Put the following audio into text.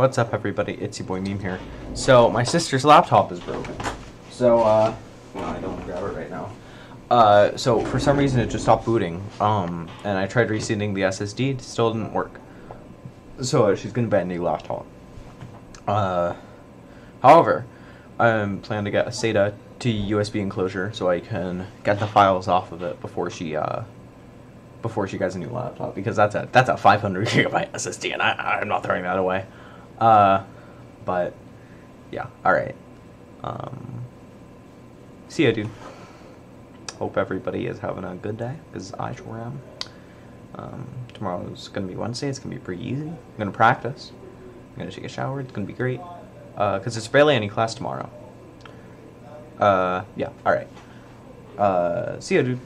What's up, everybody? It's your boy Meme here. So, my sister's laptop is broken. So, uh, I don't want to grab it right now. Uh, so, for some reason, it just stopped booting. Um, and I tried reseating the SSD, it still didn't work. So, uh, she's gonna buy a new laptop. Uh, however, I'm planning to get a SATA to USB enclosure so I can get the files off of it before she, uh, before she gets a new laptop because that's a that's a 500 gigabyte SSD and I I'm not throwing that away. Uh, but yeah, all right. Um, see ya, dude. Hope everybody is having a good day because I sure am. Um, tomorrow's gonna be Wednesday. It's gonna be pretty easy. I'm gonna practice. I'm gonna take a shower. It's gonna be great. Uh, cause there's barely any class tomorrow. Uh, yeah. All right. Uh, see ya, dude.